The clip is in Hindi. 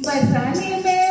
बसाने में